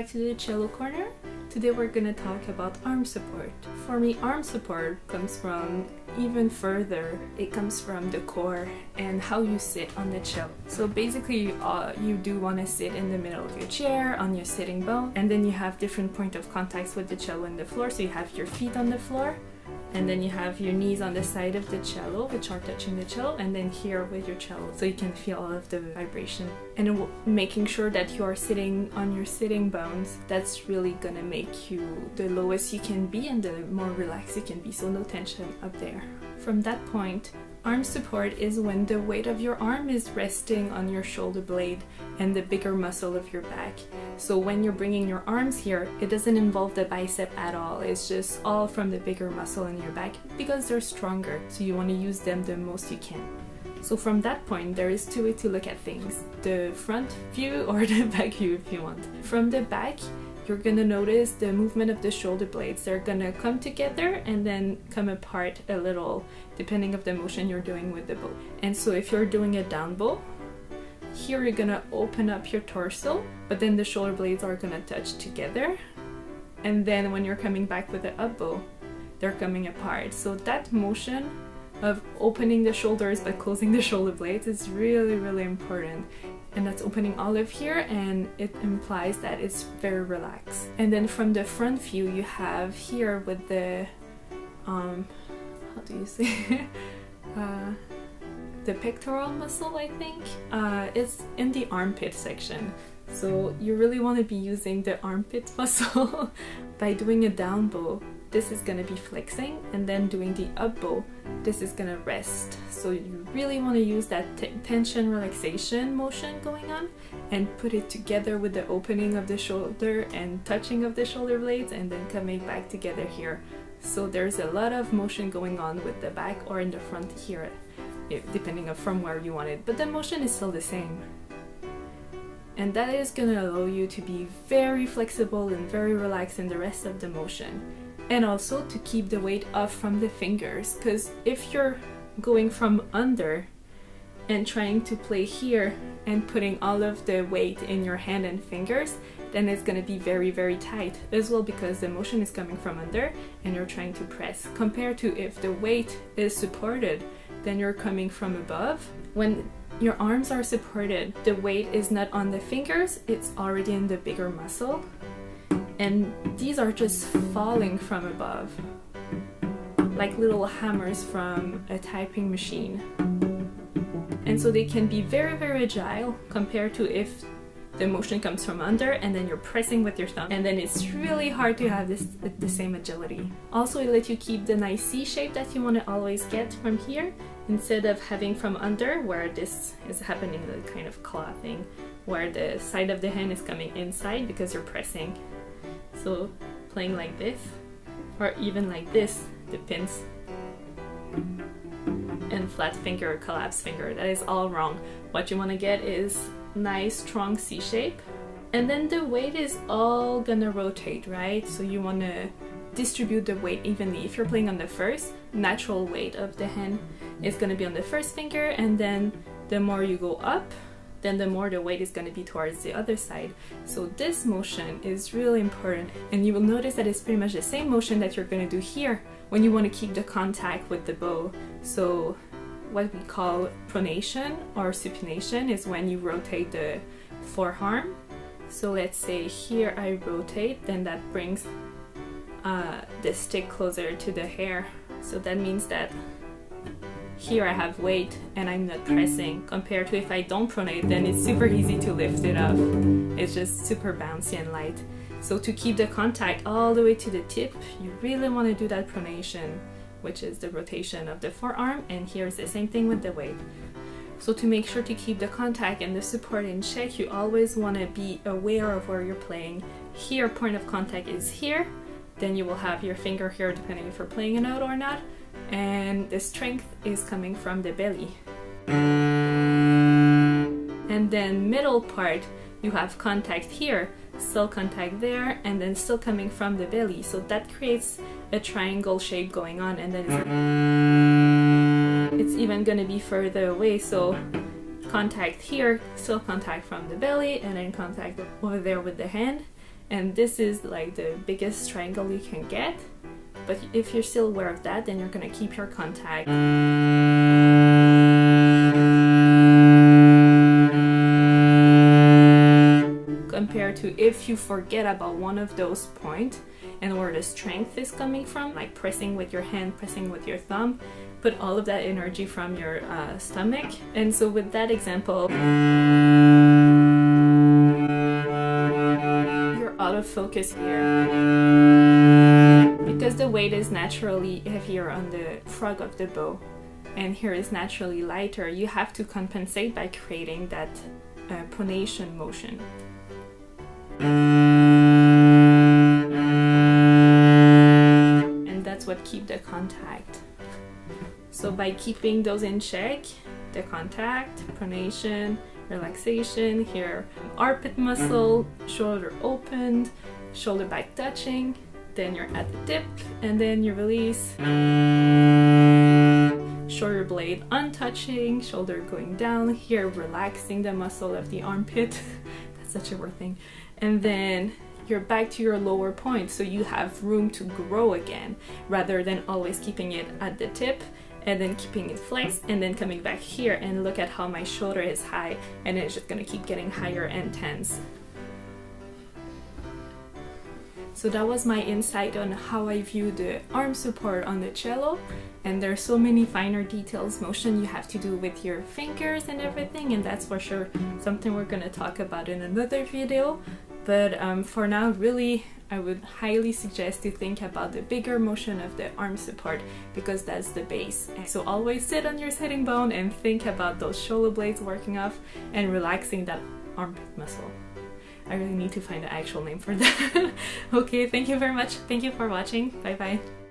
the cello corner. Today we're gonna talk about arm support. For me, arm support comes from even further. It comes from the core and how you sit on the cello. So basically, uh, you do want to sit in the middle of your chair on your sitting bone, and then you have different point of contacts with the cello and the floor. So you have your feet on the floor, and then you have your knees on the side of the cello which are touching the cello and then here with your cello so you can feel all of the vibration. And making sure that you are sitting on your sitting bones that's really gonna make you the lowest you can be and the more relaxed you can be so no tension up there. From that point Arm support is when the weight of your arm is resting on your shoulder blade and the bigger muscle of your back. So when you're bringing your arms here, it doesn't involve the bicep at all. It's just all from the bigger muscle in your back because they're stronger. So you want to use them the most you can. So from that point, there is two ways to look at things. The front view or the back view if you want. From the back, you're gonna notice the movement of the shoulder blades. They're gonna come together and then come apart a little depending of the motion you're doing with the bow. And so if you're doing a down bow, here you're gonna open up your torso, but then the shoulder blades are gonna touch together. And then when you're coming back with the up bow, they're coming apart. So that motion of opening the shoulders but closing the shoulder blades is really, really important and that's opening olive here and it implies that it's very relaxed. And then from the front view you have here with the, um, how do you say, uh, the pectoral muscle I think, uh, it's in the armpit section. So you really want to be using the armpit muscle by doing a down bow this is gonna be flexing and then doing the up bow this is gonna rest. So you really want to use that tension relaxation motion going on and put it together with the opening of the shoulder and touching of the shoulder blades and then coming back together here. So there's a lot of motion going on with the back or in the front here eh, depending on from where you want it but the motion is still the same. And that is going to allow you to be very flexible and very relaxed in the rest of the motion and also to keep the weight off from the fingers. Because if you're going from under and trying to play here and putting all of the weight in your hand and fingers then it's going to be very very tight as well because the motion is coming from under and you're trying to press. Compared to if the weight is supported then you're coming from above. When your arms are supported the weight is not on the fingers it's already in the bigger muscle and these are just falling from above like little hammers from a typing machine. And so they can be very very agile compared to if the motion comes from under and then you're pressing with your thumb. And then it's really hard to have this the same agility. Also it lets you keep the nice C shape that you want to always get from here instead of having from under where this is happening the kind of claw thing where the side of the hand is coming inside because you're pressing so playing like this, or even like this, the pins, and flat finger, collapse finger, that is all wrong. What you want to get is nice strong C shape, and then the weight is all gonna rotate, right? So you want to distribute the weight evenly. If you're playing on the first, natural weight of the hand is gonna be on the first finger, and then the more you go up, then the more the weight is going to be towards the other side. So this motion is really important and you will notice that it's pretty much the same motion that you're going to do here when you want to keep the contact with the bow. So what we call pronation or supination is when you rotate the forearm. So let's say here I rotate, then that brings uh, the stick closer to the hair. So that means that here I have weight and I'm not pressing compared to if I don't pronate then it's super easy to lift it up. It's just super bouncy and light. So to keep the contact all the way to the tip, you really want to do that pronation, which is the rotation of the forearm and here's the same thing with the weight. So to make sure to keep the contact and the support in check, you always want to be aware of where you're playing. Here, point of contact is here, then you will have your finger here depending if you're playing a note or not, and the strength is coming from the belly. And then middle part, you have contact here, still contact there, and then still coming from the belly. So that creates a triangle shape going on, and then it's, it's even gonna be further away. So contact here, still contact from the belly, and then contact over there with the hand and this is like the biggest triangle you can get. But if you're still aware of that, then you're gonna keep your contact. Compared to if you forget about one of those points and where the strength is coming from, like pressing with your hand, pressing with your thumb, put all of that energy from your uh, stomach. And so with that example, you're out of focus here. Weight is naturally heavier on the frog of the bow and here is naturally lighter, you have to compensate by creating that uh, pronation motion. And that's what keep the contact. So by keeping those in check, the contact, pronation, relaxation, here armpit muscle, shoulder opened, shoulder back touching, then you're at the tip, and then you release. Shoulder blade untouching, shoulder going down, here relaxing the muscle of the armpit. That's such a weird thing. And then you're back to your lower point, so you have room to grow again, rather than always keeping it at the tip and then keeping it flexed and then coming back here and look at how my shoulder is high and it's just gonna keep getting higher and tense. So that was my insight on how I view the arm support on the cello and there are so many finer details motion you have to do with your fingers and everything and that's for sure something we're gonna talk about in another video but um, for now really I would highly suggest to think about the bigger motion of the arm support because that's the base. So always sit on your sitting bone and think about those shoulder blades working off and relaxing that armpit muscle. I really need to find an actual name for that. okay, thank you very much. Thank you for watching. Bye bye.